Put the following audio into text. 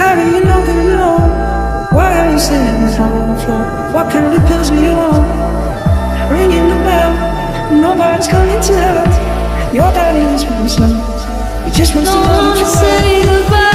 How do you know that you're? Why are you sitting on the floor? What kind of pills are you on? Ringing the bell, nobody's coming to help. Your daddy just wants love. He just wants to love. Don't wanna say goodbye.